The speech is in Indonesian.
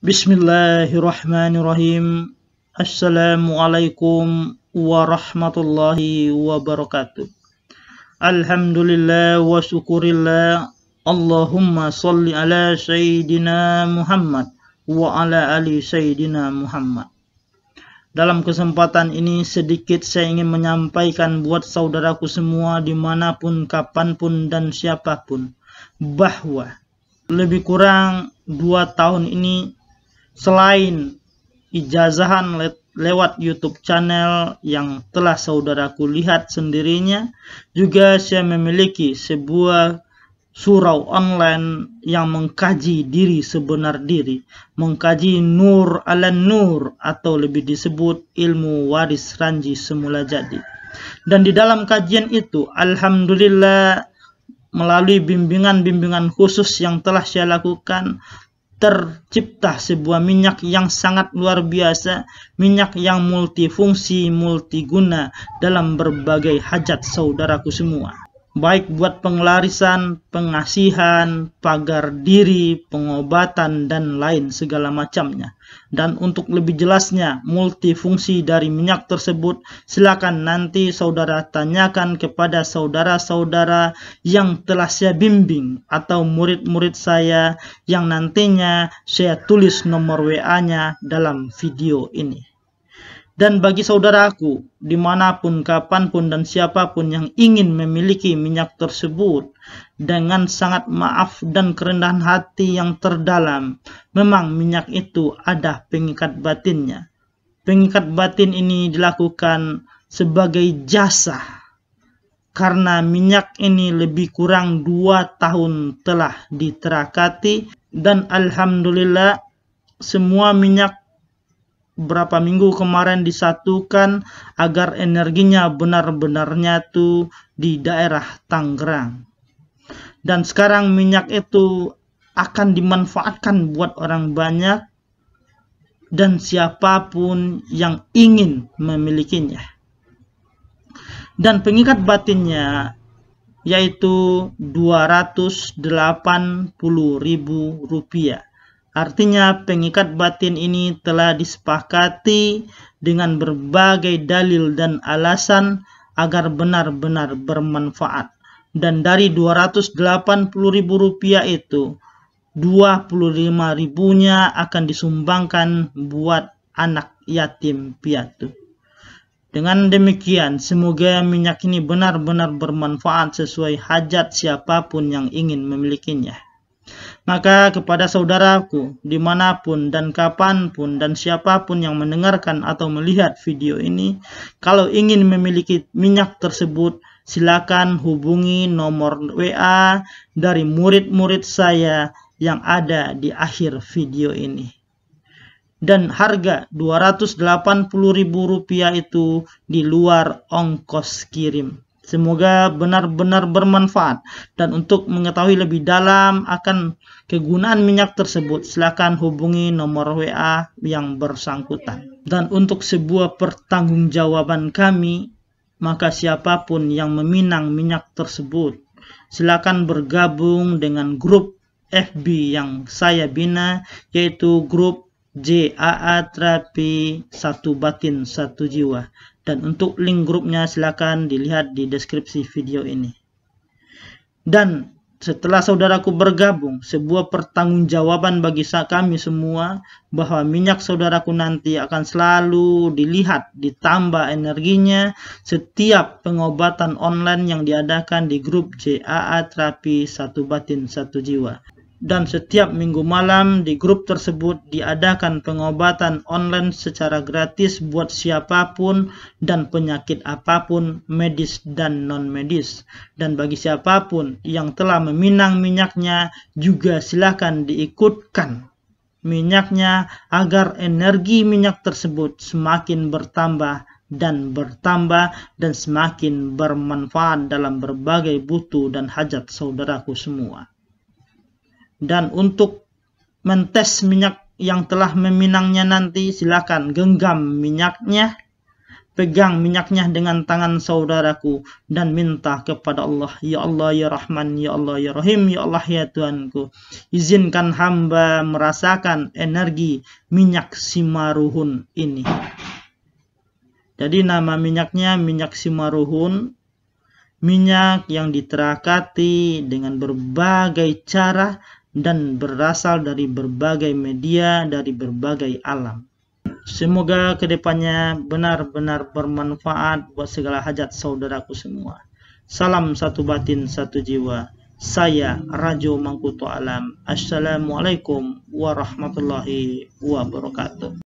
Bismillahirrahmanirrahim. Assalamualaikum warahmatullahi wabarakatuh. Alhamdulillah wa syukurillah. Allahumma salli ala Sayyidina Muhammad wa ala ali Sayyidina Muhammad. Dalam kesempatan ini sedikit saya ingin menyampaikan buat saudaraku semua di mana pun, kapan pun, dan siapa pun. Bahwa lebih kurang dua tahun ini Selain ijazahan le lewat YouTube channel yang telah saudaraku lihat sendirinya, juga saya memiliki sebuah surau online yang mengkaji diri sebenar diri, mengkaji nur ala nur atau lebih disebut ilmu waris ranji semula jadi. Dan di dalam kajian itu, Alhamdulillah melalui bimbingan-bimbingan khusus yang telah saya lakukan, tercipta sebuah minyak yang sangat luar biasa, minyak yang multifungsi, multiguna dalam berbagai hajat saudaraku semua baik buat pengelarisan, pengasihan, pagar diri, pengobatan, dan lain segala macamnya. Dan untuk lebih jelasnya, multifungsi dari minyak tersebut, silakan nanti saudara tanyakan kepada saudara-saudara yang telah saya bimbing atau murid-murid saya yang nantinya saya tulis nomor WA-nya dalam video ini. Dan bagi saudaraku, di mana pun, kapan pun, dan siapa pun yang ingin memiliki minyak tersebut, dengan sangat maaf dan kerendahan hati yang terdalam, memang minyak itu ada pengikat batinnya. Pengikat batin ini dilakukan sebagai jasa, karena minyak ini lebih kurang dua tahun telah diterakati, dan Alhamdulillah semua minyak berapa minggu kemarin disatukan agar energinya benar-benarnya tuh di daerah Tangerang. Dan sekarang minyak itu akan dimanfaatkan buat orang banyak dan siapa pun yang ingin memilikinya. Dan pengikat batinnya yaitu 280.000 rupiah Artinya pengikat batin ini telah disepakati dengan berbagai dalil dan alasan agar benar-benar bermanfaat. Dan dari 280 ribu rupiah itu, 25 ribunya akan disumbangkan buat anak yatim piatu. Dengan demikian, semoga minyak ini benar-benar bermanfaat sesuai hajat siapa pun yang ingin memilikinya. Maka kepada saudaraku, di mana pun dan kapan pun dan siapa pun yang mendengarkan atau melihat video ini, kalau ingin memiliki minyak tersebut, silakan hubungi nomor WA dari murid-murid saya yang ada di akhir video ini. Dan harga Rp280.000 itu di luar ongkos kirim. Semoga benar-benar bermanfaat. Dan untuk mengetahui lebih dalam akan kegunaan minyak tersebut, silakan hubungi nomor WA yang bersangkutan. Dan untuk sebuah pertanggungjawaban kami, maka siapa pun yang meminang minyak tersebut, silakan bergabung dengan grup FB yang saya bina, yaitu grup JAA Terapi Satu Batin Satu Jiwa. Dan untuk link grupnya silakan dilihat di deskripsi video ini. Dan setelah saudaraku bergabung, sebuah pertanggungjawaban bagi kami semua bahwa minyak saudaraku nanti akan selalu dilihat ditambah energinya setiap pengobatan online yang diadakan di grup JAA Terapi Satu Batin Satu Jiwa dan setiap minggu malam di grup tersebut diadakan pengobatan online secara gratis buat siapa pun dan penyakit apa pun medis dan non medis dan bagi siapa pun yang telah meminang minyaknya juga silakan diikutkan minyaknya agar energi minyak tersebut semakin bertambah dan bertambah dan semakin bermanfaat dalam berbagai butuh dan hajat saudaraku semua dan untuk mentes minyak yang telah meminangnya nanti silakan genggam minyaknya pegang minyaknya dengan tangan saudaraku dan minta kepada Allah ya Allah ya Rahman ya Allah ya Rahim ya Allah ya Tuhanku izinkan hamba merasakan energi minyak simaruhun ini. Jadi nama minyaknya minyak simaruhun minyak yang diterakati dengan berbagai cara dan berasal dari berbagai media dari berbagai alam Semoga ke depannya benar-benar bermanfaat buat segala hajat saudaraku semua. Salam satu batin, satu jiwa. Saya Rajo Mangkuto Alam. Assalamualaikum warahmatullahi wabarakatuh.